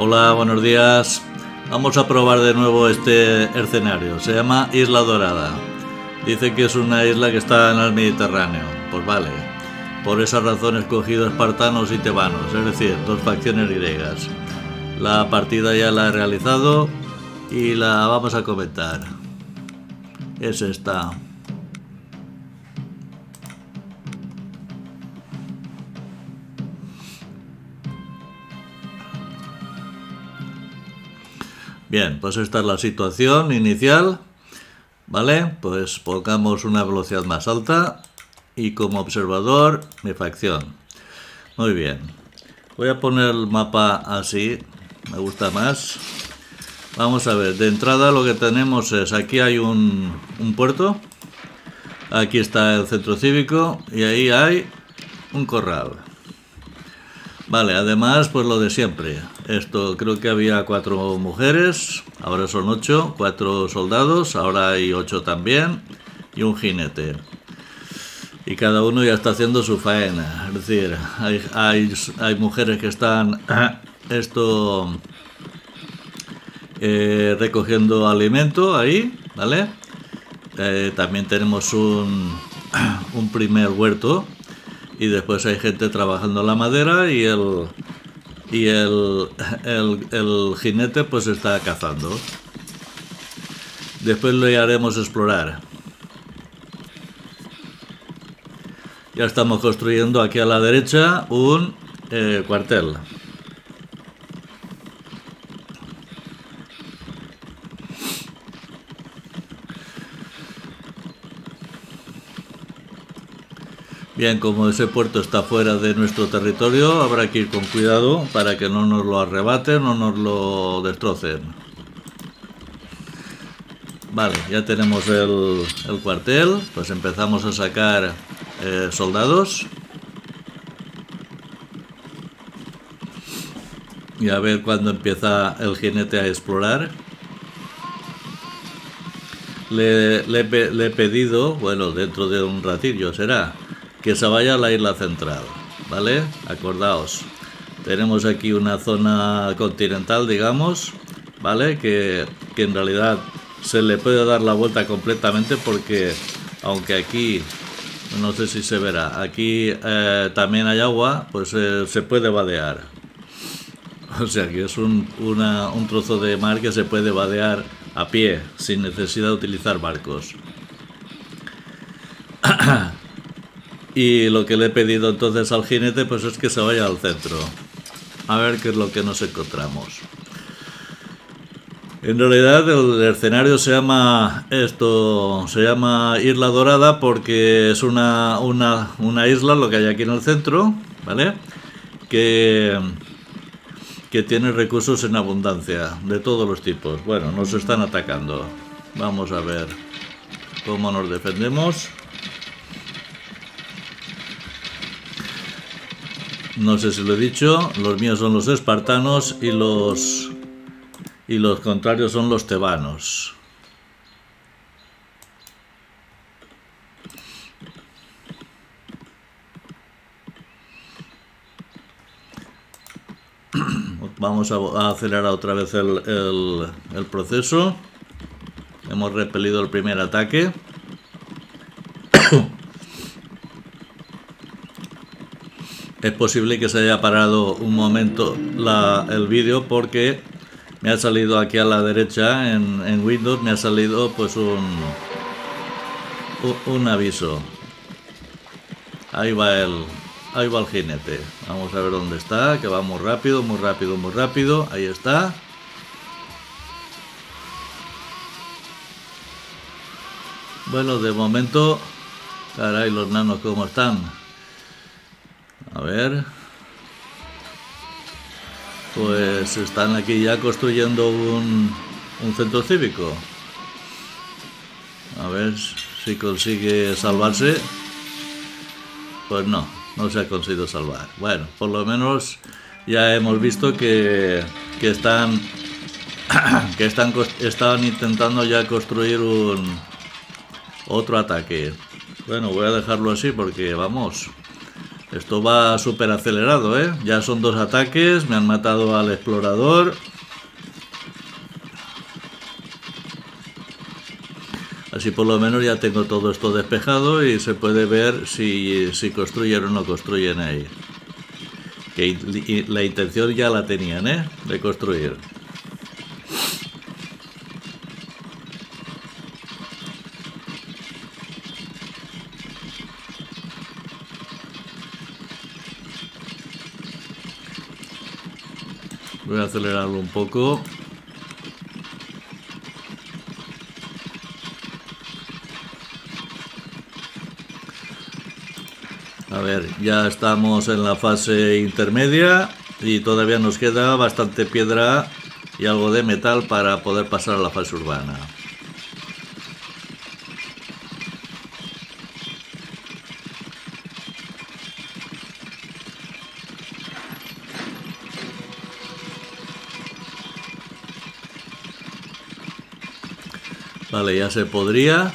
Hola, buenos días. Vamos a probar de nuevo este escenario. Se llama Isla Dorada. Dice que es una isla que está en el Mediterráneo. Pues vale. Por esa razón he escogido espartanos y tebanos, es decir, dos facciones griegas. La partida ya la he realizado y la vamos a comentar. Es esta. Bien, pues esta es la situación inicial. ¿Vale? Pues pongamos una velocidad más alta y como observador mi facción. Muy bien. Voy a poner el mapa así, me gusta más. Vamos a ver, de entrada lo que tenemos es, aquí hay un, un puerto, aquí está el centro cívico y ahí hay un corral. Vale, además, pues lo de siempre. Esto creo que había cuatro mujeres, ahora son ocho, cuatro soldados, ahora hay ocho también, y un jinete. Y cada uno ya está haciendo su faena. Es decir, hay, hay, hay mujeres que están esto eh, recogiendo alimento ahí, ¿vale? Eh, también tenemos un, un primer huerto y después hay gente trabajando la madera y el y el, el, jinete pues está cazando. Después le haremos explorar. Ya estamos construyendo aquí a la derecha un eh, cuartel Bien, como ese puerto está fuera de nuestro territorio, habrá que ir con cuidado para que no nos lo arrebaten o nos lo destrocen. Vale, ya tenemos el, cuartel, pues empezamos a sacar eh, soldados. Y a ver cuándo empieza el jinete a explorar. Le, le he pedido, bueno, dentro de un ratillo será, que se vaya a la isla central, ¿vale? Acordaos, tenemos aquí una zona continental, digamos, ¿vale? Que, en realidad se le puede dar la vuelta completamente porque, aunque aquí, no sé si se verá, aquí eh, también hay agua, pues eh, se puede vadear. O sea que es un, un trozo de mar que se puede vadear a pie, sin necesidad de utilizar barcos. Y lo que le he pedido entonces al jinete pues es que se vaya al centro. A ver qué es lo que nos encontramos. En realidad el escenario se llama esto se llama Isla Dorada porque es una, una, una isla lo que hay aquí en el centro, ¿vale? Que, que tiene recursos en abundancia de todos los tipos. Bueno, nos están atacando. Vamos a ver cómo nos defendemos. No sé si lo he dicho, los míos son los espartanos y los y los contrarios son los tebanos. Vamos a, acelerar otra vez el, el proceso. Hemos repelido el primer ataque. Es posible que se haya parado un momento el vídeo porque me ha salido aquí a la derecha en, Windows me ha salido pues un, un aviso. Ahí va el ahí va el jinete. Vamos a ver dónde está que va muy rápido muy rápido muy rápido. Ahí está. Bueno de momento caray los nanos cómo están a ver. Pues están aquí ya construyendo un, un centro cívico. A ver si consigue salvarse. Pues no, no se ha conseguido salvar. Bueno, por lo menos ya hemos visto que, que están que están estaban intentando ya construir un otro ataque. Bueno, voy a dejarlo así porque vamos, Esto va súper acelerado, ¿eh? Ya son dos ataques, me han matado al explorador. Así por lo menos ya tengo todo esto despejado y se puede ver si, si construyen o no construyen ahí. Que la intención ya la tenían, ¿eh? De construir. Acelerarlo un poco. A ver, ya estamos en la fase intermedia y todavía nos queda bastante piedra y algo de metal para poder pasar a la fase urbana. Vale, ya se podría.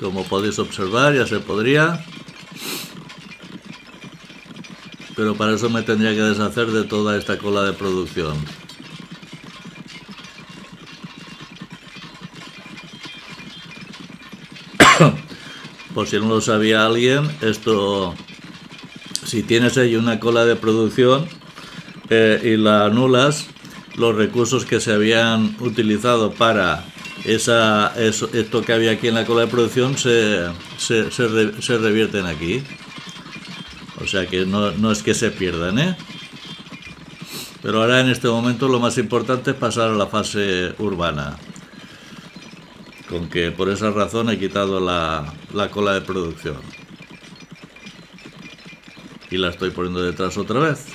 Como podéis observar, ya se podría. Pero para eso me tendría que deshacer de toda esta cola de producción. Por si no lo sabía alguien, esto, si tienes ahí una cola de producción eh, y la anulas, los recursos que se habían utilizado para esa, esto que había aquí en la cola de producción se, se, se revierten aquí. O sea que no, es que se pierdan, ¿eh? Pero ahora en este momento lo más importante es pasar a la fase urbana. Con que por esa razón he quitado la, la cola de producción. Y la estoy poniendo detrás otra vez.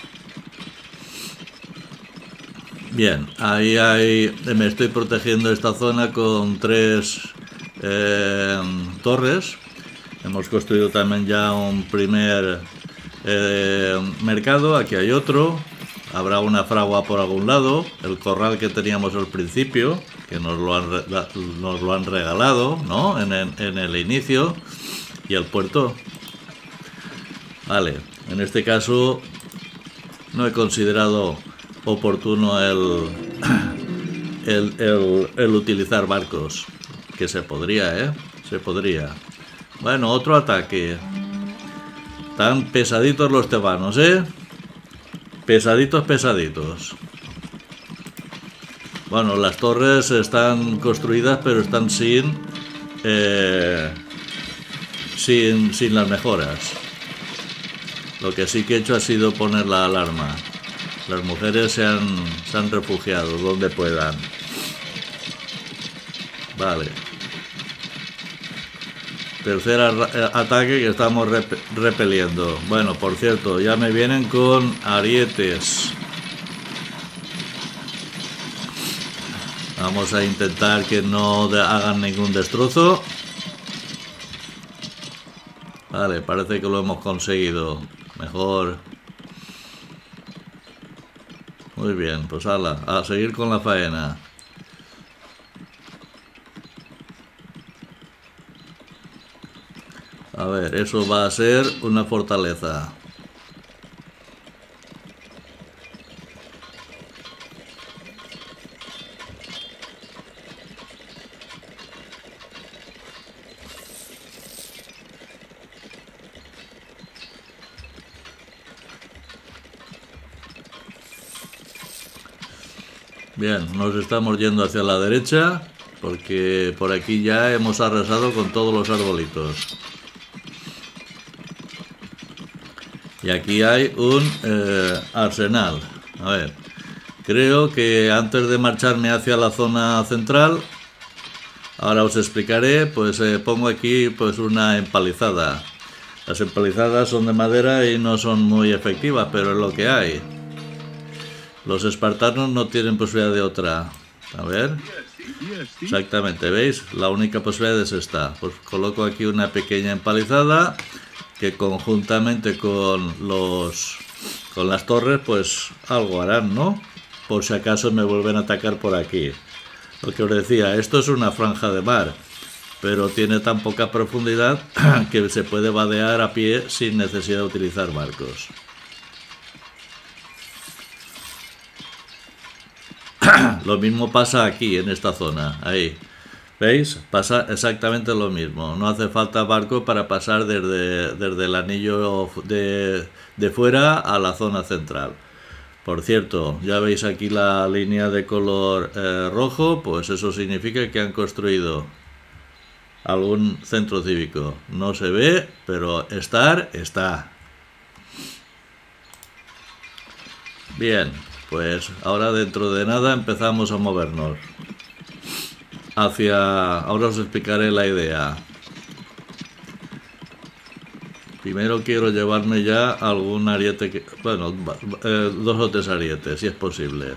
Bien, ahí hay, me estoy protegiendo esta zona con tres eh, torres. Hemos construido también ya un primer eh, mercado, aquí hay otro. Habrá una fragua por algún lado. El corral que teníamos al principio, que nos lo han, nos lo han regalado, ¿no? En el, inicio. Y el puerto. Vale, en este caso no he considerado oportuno el, el, el, utilizar barcos. Que se podría, ¿eh? Se podría. Bueno, otro ataque. Están pesaditos los tebanos, ¿eh? Pesaditos, pesaditos. Bueno, las torres están construidas, pero están sin, eh, sin, sin las mejoras. Lo que sí que he hecho ha sido poner la alarma. Las mujeres se han, se han refugiado donde puedan. Vale. Tercer eh, ataque que estamos repeliendo. Bueno, por cierto, ya me vienen con arietes. Vamos a intentar que no hagan ningún destrozo. Vale, parece que lo hemos conseguido. Mejor. Muy bien, pues ala, a seguir con la faena. A ver, eso va a ser una fortaleza. Bien, nos estamos yendo hacia la derecha porque por aquí ya hemos arrasado con todos los arbolitos. Y aquí hay un eh, arsenal. A ver, creo que antes de marcharme hacia la zona central, ahora os explicaré, pues eh, pongo aquí pues una empalizada. Las empalizadas son de madera y no son muy efectivas, pero es lo que hay. Los espartanos no tienen posibilidad de otra. A ver. Exactamente, ¿veis? La única posibilidad es esta. Pues coloco aquí una pequeña empalizada que conjuntamente con los con las torres pues algo harán, ¿no? Por si acaso me vuelven a atacar por aquí. Lo que os decía, esto es una franja de mar. pero tiene tan poca profundidad que se puede vadear a pie sin necesidad de utilizar barcos. lo mismo pasa aquí, en esta zona, ahí. ¿Veis? Pasa exactamente lo mismo. No hace falta barco para pasar desde, desde el anillo de, de, fuera a la zona central. Por cierto, ya veis aquí la línea de color eh, rojo, pues eso significa que han construido algún centro cívico. No se ve, pero estar está. Bien, pues ahora dentro de nada empezamos a movernos hacia... Ahora os explicaré la idea. Primero quiero llevarme ya algún ariete, que, bueno, eh, dos o tres arietes, si es posible.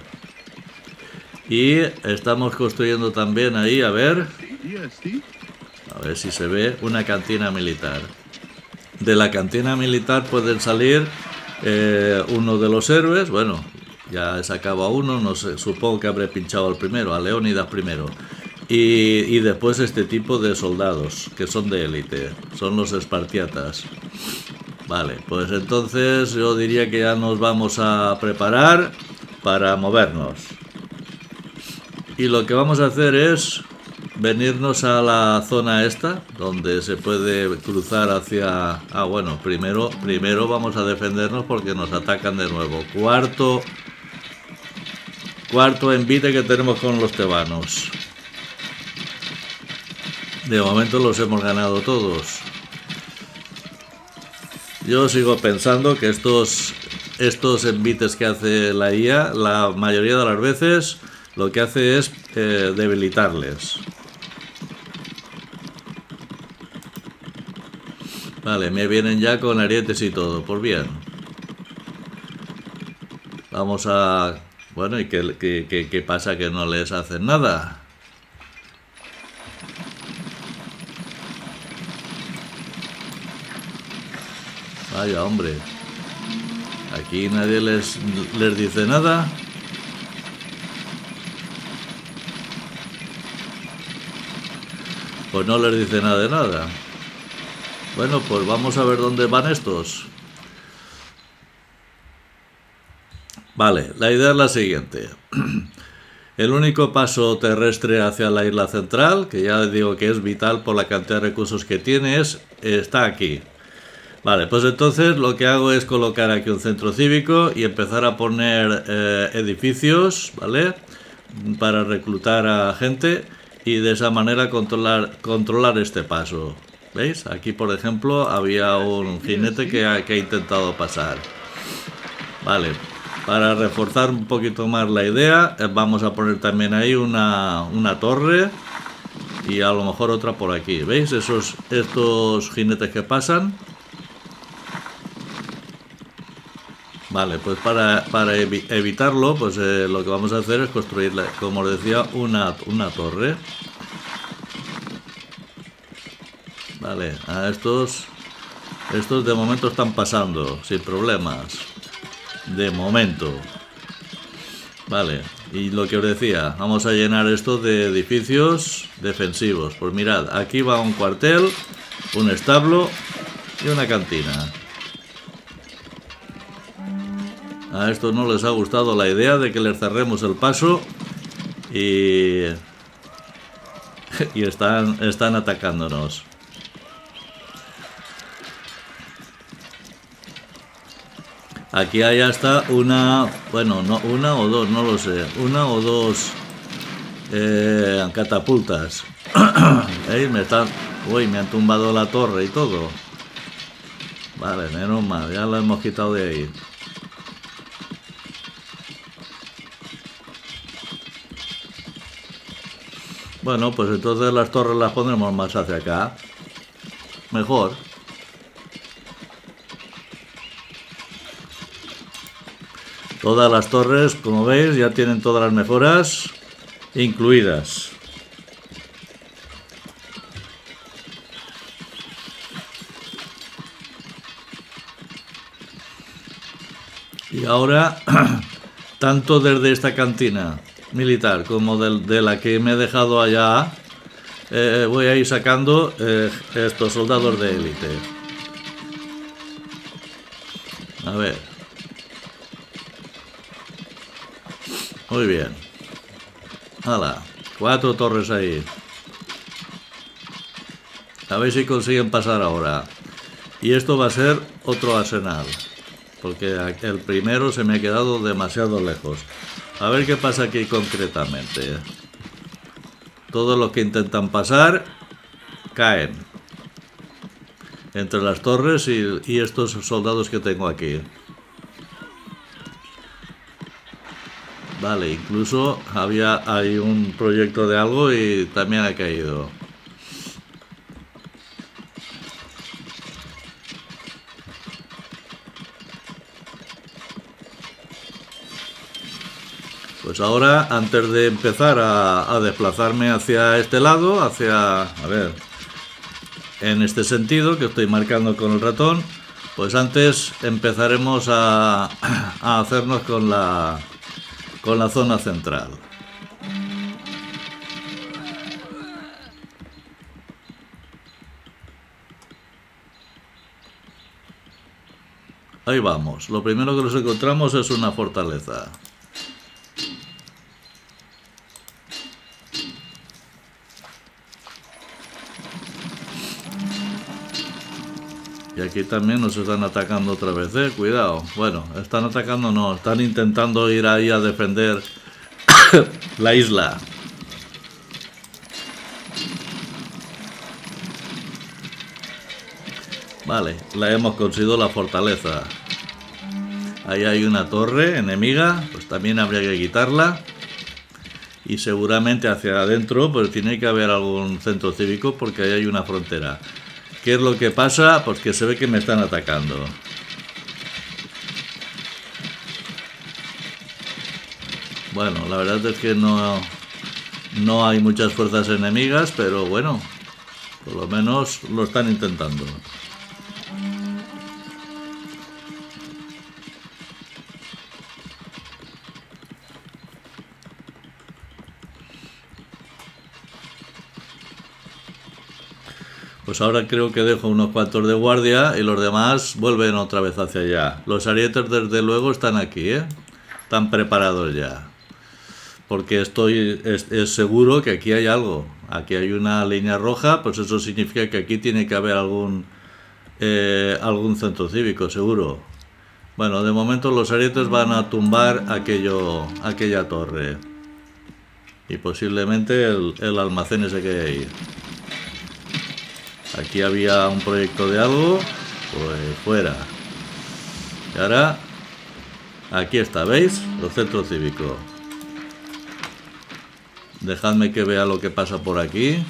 Y estamos construyendo también ahí, a ver, a ver si se ve, una cantina militar. De la cantina militar pueden salir eh, uno de los héroes, bueno, ya he sacado a uno, no sé, supongo que habré pinchado al primero, a Leónidas primero. Y, después este tipo de soldados, que son de élite, son los espartiatas. Vale, pues entonces yo diría que ya nos vamos a preparar para movernos. Y lo que vamos a hacer es venirnos a la zona esta, donde se puede cruzar hacia... Ah, bueno, primero, primero vamos a defendernos porque nos atacan de nuevo. Cuarto... Cuarto envite que tenemos con los tebanos. De momento los hemos ganado todos. Yo sigo pensando que estos, estos envites que hace la IA, la mayoría de las veces, lo que hace es eh, debilitarles. Vale, me vienen ya con arietes y todo. Pues bien. Vamos a... Bueno, ¿y qué, qué, qué pasa? ¿Que no les hacen nada? Vaya, hombre. Aquí nadie les, les dice nada. Pues no les dice nada de nada. Bueno, pues vamos a ver dónde van estos. Vale, la idea es la siguiente. El único paso terrestre hacia la isla central, que ya digo que es vital por la cantidad de recursos que tiene, está aquí. Vale, pues entonces lo que hago es colocar aquí un centro cívico y empezar a poner eh, edificios, ¿vale? Para reclutar a gente y de esa manera controlar, controlar este paso. ¿Veis? Aquí, por ejemplo, había un jinete que ha, que ha intentado pasar. Vale, para reforzar un poquito más la idea, eh, vamos a poner también ahí una, una torre y a lo mejor otra por aquí. ¿Veis? Esos, estos jinetes que pasan Vale, pues para, evitarlo, pues eh, lo que vamos a hacer es construir, como os decía, una, una torre. Vale, a estos, estos de momento están pasando, sin problemas. De momento. Vale, y lo que os decía, vamos a llenar esto de edificios defensivos. Pues mirad, aquí va un cuartel, un establo y una cantina. A estos no les ha gustado la idea de que les cerremos el paso y, y están, están atacándonos. Aquí hay hasta una, bueno, no, una o dos, no lo sé, una o dos eh, catapultas. Me están, uy, me han tumbado la torre y todo. Vale, menos mal, ya lo hemos quitado de ahí. Bueno, pues entonces las torres las pondremos más hacia acá. Mejor. Todas las torres, como veis, ya tienen todas las mejoras incluidas. Y ahora, tanto desde esta cantina militar como de, la que me he dejado allá, eh, voy a ir sacando eh, estos soldados de élite. A ver. Muy bien. Hala, cuatro torres ahí. A ver si consiguen pasar ahora. Y esto va a ser otro arsenal. Porque el primero se me ha quedado demasiado lejos. A ver qué pasa aquí concretamente. Todos los que intentan pasar caen. Entre las torres y, y estos soldados que tengo aquí. Vale, incluso había hay un proyecto de algo y también ha caído. Pues ahora, antes de empezar a, desplazarme hacia este lado, hacia, a ver, en este sentido que estoy marcando con el ratón, pues antes empezaremos a, a hacernos con la, con la zona central. Ahí vamos. Lo primero que nos encontramos es una fortaleza. Aquí también nos están atacando otra vez, eh, cuidado. Bueno, están atacando no, están intentando ir ahí a defender la isla. Vale, la hemos conseguido la fortaleza. Ahí hay una torre enemiga, pues también habría que quitarla. Y seguramente hacia adentro pues tiene que haber algún centro cívico porque ahí hay una frontera. ¿Qué es lo que pasa? Pues que se ve que me están atacando. Bueno, la verdad es que no, no hay muchas fuerzas enemigas, pero bueno, por lo menos lo están intentando. Pues ahora creo que dejo unos cuantos de guardia y los demás vuelven otra vez hacia allá. Los arietes desde luego están aquí, ¿eh? Están preparados ya. Porque estoy es, seguro que aquí hay algo. Aquí hay una línea roja, pues eso significa que aquí tiene que haber algún eh, algún centro cívico, seguro. Bueno, de momento los arietes van a tumbar aquello, aquella torre. Y posiblemente el, almacén ese que hay ahí. Aquí había un proyecto de algo, pues fuera. Y ahora, aquí está, ¿veis? Los centros cívicos. Dejadme que vea lo que pasa por aquí.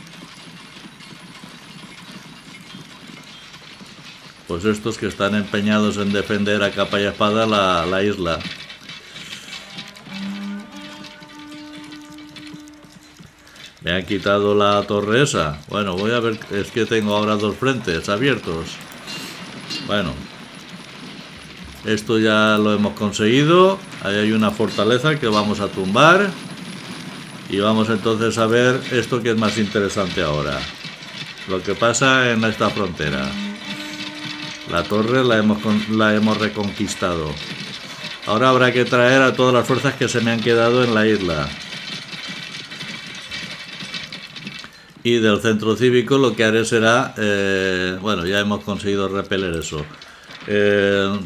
Pues estos que están empeñados en defender a capa y espada la, la isla. Me han quitado la torre esa. Bueno, voy a ver, es que tengo ahora dos frentes abiertos. Bueno. Esto ya lo hemos conseguido. Ahí hay una fortaleza que vamos a tumbar. Y vamos entonces a ver esto que es más interesante ahora. Lo que pasa en esta frontera. La torre la hemos, la hemos reconquistado. Ahora habrá que traer a todas las fuerzas que se me han quedado en la isla. Y del centro cívico lo que haré será, eh, bueno, ya hemos conseguido repeler eso, eh,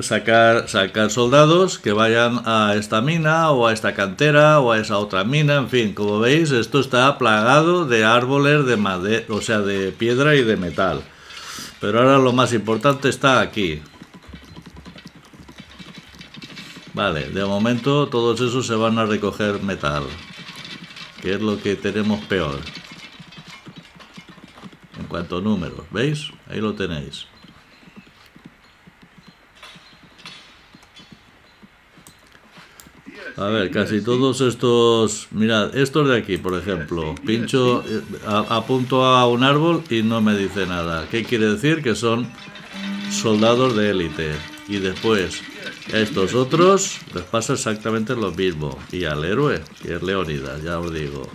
sacar, sacar soldados que vayan a esta mina o a esta cantera o a esa otra mina, en fin, como veis esto está plagado de árboles de madera, o sea, de piedra y de metal. Pero ahora lo más importante está aquí. Vale, de momento todos esos se van a recoger metal, que es lo que tenemos peor cuanto números. ¿Veis? Ahí lo tenéis. A ver, casi todos estos... Mirad, estos de aquí, por ejemplo. Pincho, eh, apunto a un árbol y no me dice nada. ¿Qué quiere decir? Que son soldados de élite. Y después, estos otros les pasa exactamente lo mismo. Y al héroe, que es Leónidas, ya os digo.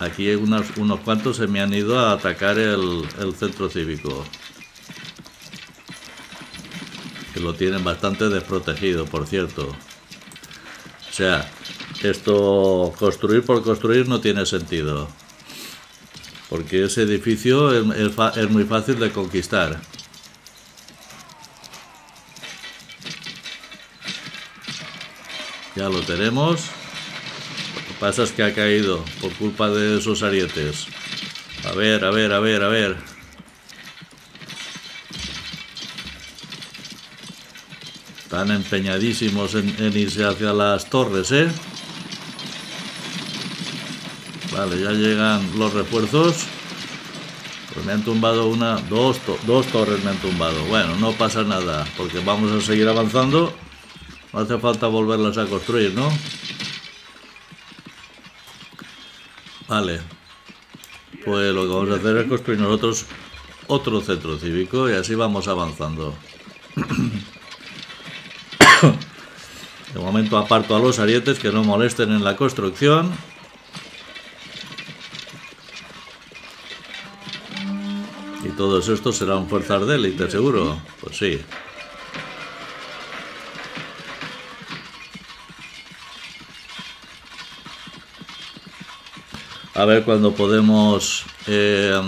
Aquí unos, unos cuantos se me han ido a atacar el, el centro cívico. Que lo tienen bastante desprotegido, por cierto. O sea, esto construir por construir no tiene sentido. Porque ese edificio es, es muy fácil de conquistar. Ya lo tenemos. Lo que pasa es que ha caído por culpa de esos arietes. A ver, a ver, a ver, a ver. Están empeñadísimos en, irse hacia las torres, ¿eh? Vale, ya llegan los refuerzos. Pues me han tumbado una, dos, dos torres me han tumbado. Bueno, no pasa nada, porque vamos a seguir avanzando. No hace falta volverlas a construir, ¿no? Vale. Pues lo que vamos a hacer es construir nosotros otro centro cívico y así vamos avanzando. De momento aparto a los arietes que no molesten en la construcción. Y todos estos serán fuerzas de élite, seguro. Pues sí. A ver cuándo podemos eh,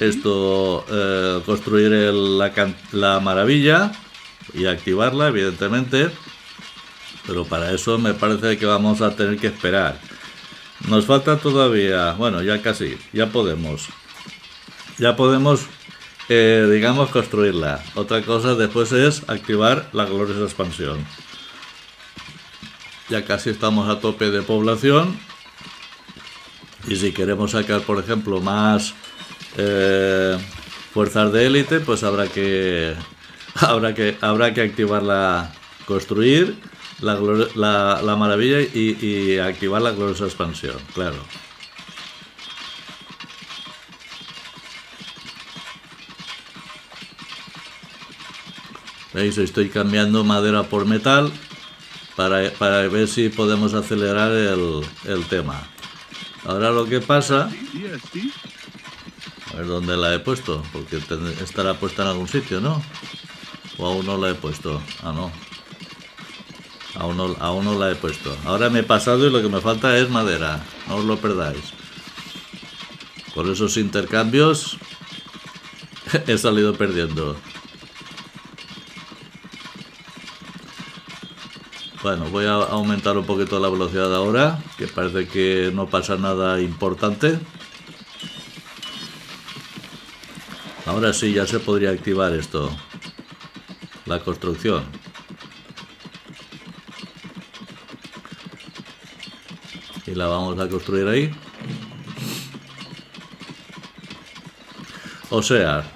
esto eh, construir la, la maravilla y activarla evidentemente. Pero para eso me parece que vamos a tener que esperar. Nos falta todavía bueno ya casi ya podemos. Ya podemos eh, digamos construirla. Otra cosa después es activar la gloriosa expansión. Ya casi estamos a tope de población y si queremos sacar, por ejemplo, más eh, fuerzas de élite, pues habrá que, habrá que, habrá que activarla, construir la, la, maravilla y, y, activar la gloriosa expansión, claro. ¿Veis? Estoy cambiando madera por metal para, para ver si podemos acelerar el, el tema. Ahora lo que pasa... A ver dónde la he puesto, porque estará puesta en algún sitio, ¿no? O aún no la he puesto. Ah, no. Aún no, aún no la he puesto. Ahora me he pasado y lo que me falta es madera. No os lo perdáis. Por esos intercambios he salido perdiendo. Bueno, voy a aumentar un poquito la velocidad ahora, que parece que no pasa nada importante. Ahora sí, ya se podría activar esto. La construcción. Y la vamos a construir ahí. O sea,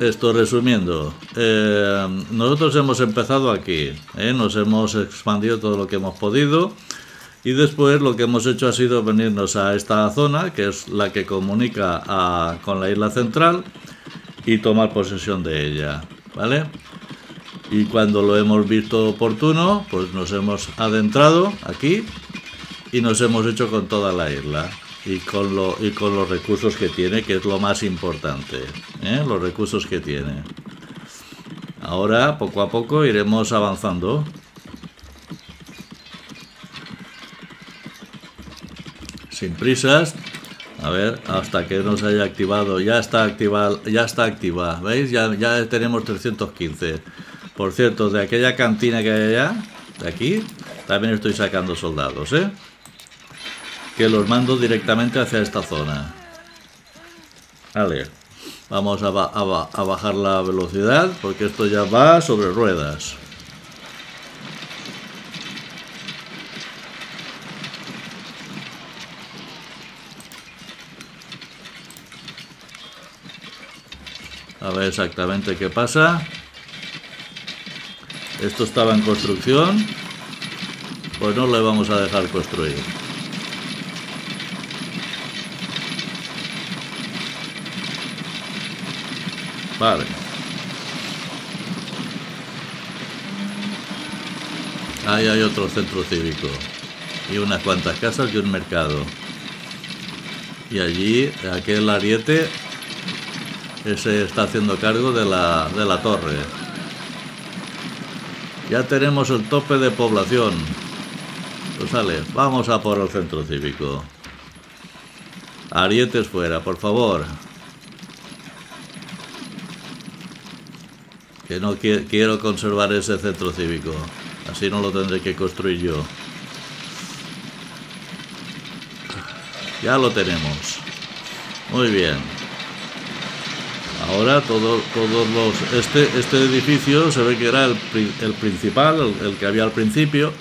esto resumiendo, eh, nosotros hemos empezado aquí, ¿eh? nos hemos expandido todo lo que hemos podido y después lo que hemos hecho ha sido venirnos a esta zona, que es la que comunica con la isla central, y tomar posesión de ella, ¿vale? Y cuando lo hemos visto oportuno, pues nos hemos adentrado aquí y nos hemos hecho con toda la isla y con, lo, y con los recursos que tiene, que es lo más importante, ¿eh? los recursos que tiene. Ahora, poco a poco, iremos avanzando. Sin prisas. A ver, hasta que nos haya activado. Ya está activada, ya está activa. ¿Veis? Ya, ya tenemos 315. Por cierto, de aquella cantina que hay allá, de aquí, también estoy sacando soldados, ¿eh? Que los mando directamente hacia esta zona. Vale, vamos a, a bajar la velocidad porque esto ya va sobre ruedas. A ver exactamente qué pasa. Esto estaba en construcción. Pues no le vamos a dejar construir. Vale. Ahí hay otro centro cívico. y unas cuantas casas y un mercado. Y allí, aquel ariete, ese está haciendo cargo de la, de la torre. Ya tenemos el tope de población. Pues sale, vamos a por el centro cívico. Arietes fuera, por favor. Que no quiero conservar ese centro cívico. Así no lo tendré que construir yo. Ya lo tenemos. Muy bien. Ahora todo, todos los... Este, este edificio se ve que era el, principal, el, que había al principio.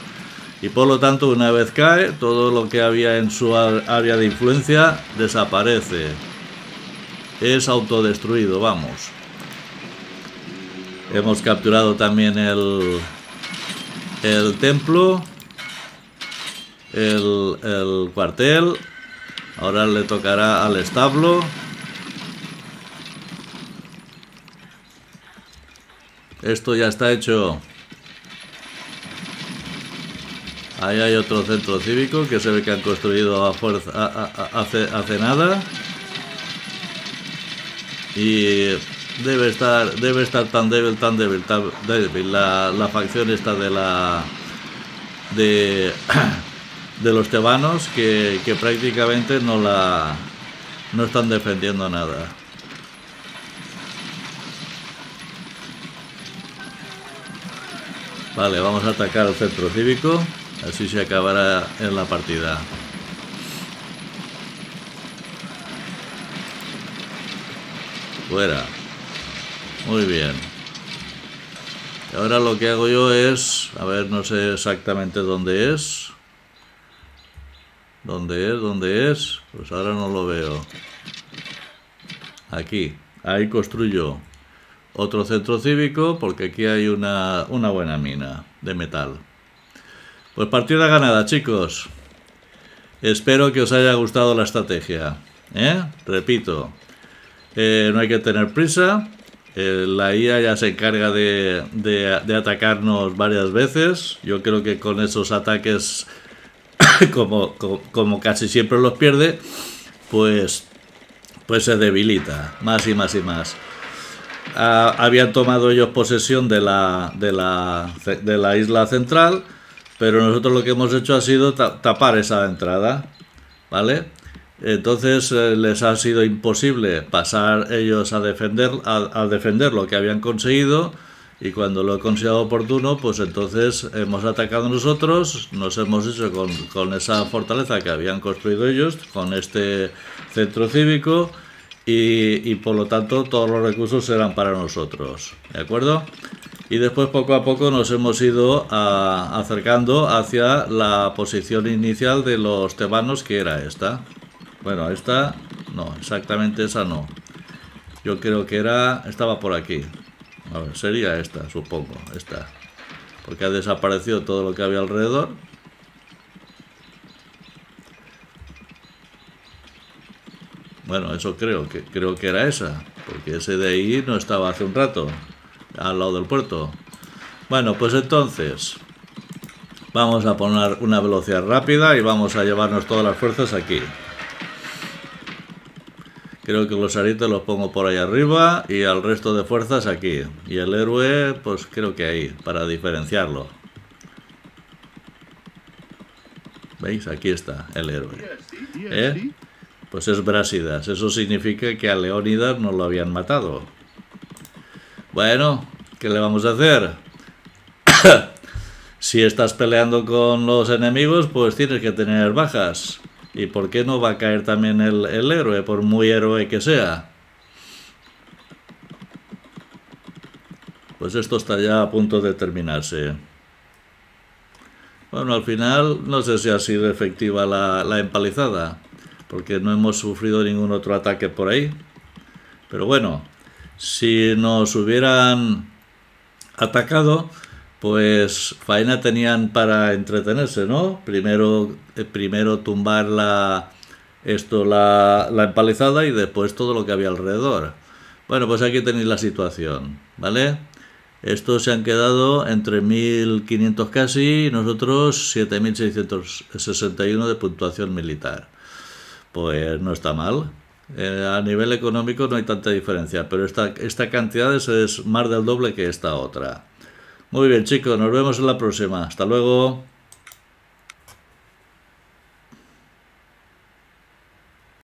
Y por lo tanto, una vez cae, todo lo que había en su área de influencia desaparece. Es autodestruido, vamos. Hemos capturado también el, el templo, el, el cuartel. Ahora le tocará al establo. Esto ya está hecho. Ahí hay otro centro cívico que se ve que han construido a fuerza hace, hace nada. Y debe estar debe estar tan débil tan débil tan débil. La, la facción esta de la de, de los tebanos que, que, prácticamente no la no están defendiendo nada. Vale vamos a atacar el centro cívico. Así se acabará en la partida. Fuera muy bien. Ahora lo que hago yo es, a ver, no sé exactamente dónde es. ¿Dónde es? ¿Dónde es? Pues ahora no lo veo. Aquí. Ahí construyo otro centro cívico porque aquí hay una, una buena mina de metal. Pues partida ganada, chicos. Espero que os haya gustado la estrategia. ¿eh? Repito, eh, no hay que tener prisa. Eh, la IA ya se encarga de, atacarnos varias veces. Yo creo que con esos ataques, como, como, casi siempre los pierde, pues, pues se debilita más y más y más. Ah, habían tomado ellos posesión de la, de, la, de la isla central, pero nosotros lo que hemos hecho ha sido tapar esa entrada, ¿vale? Entonces eh, les ha sido imposible pasar ellos a defender, a, defender lo que habían conseguido y cuando lo he considerado oportuno, pues entonces hemos atacado nosotros, nos hemos hecho con, con, esa fortaleza que habían construido ellos, con este centro cívico y, y, por lo tanto todos los recursos serán para nosotros, ¿de acuerdo? Y después poco a poco nos hemos ido acercando hacia la posición inicial de los tebanos que era esta. Bueno, esta no, exactamente esa no. Yo creo que era, estaba por aquí. A ver, sería esta, supongo, esta. Porque ha desaparecido todo lo que había alrededor. Bueno, eso creo que creo que era esa, porque ese de ahí no estaba hace un rato, al lado del puerto. Bueno, pues entonces vamos a poner una velocidad rápida y vamos a llevarnos todas las fuerzas aquí. Creo que los aritos los pongo por ahí arriba y al resto de fuerzas aquí. Y el héroe, pues creo que ahí, para diferenciarlo. ¿Veis? Aquí está el héroe. ¿Eh? Pues es Brásidas. Eso significa que a Leónidas no lo habían matado. Bueno, ¿qué le vamos a hacer? si estás peleando con los enemigos, pues tienes que tener bajas. ¿Y por qué no va a caer también el, héroe, por muy héroe que sea? Pues esto está ya a punto de terminarse. Bueno, al final no sé si ha sido efectiva la, empalizada, porque no hemos sufrido ningún otro ataque por ahí. Pero bueno, si nos hubieran atacado, pues faena tenían para entretenerse, ¿no? Primero, eh, primero tumbar la, esto, la, la empalizada y después todo lo que había alrededor. Bueno, pues aquí tenéis la situación, ¿vale? Estos se han quedado entre 1.500 casi y nosotros 7.661 de puntuación militar. Pues no está mal. Eh, a nivel económico no hay tanta diferencia, pero esta, esta cantidad es más del doble que esta otra. Muy bien chicos, nos vemos en la próxima. Hasta luego.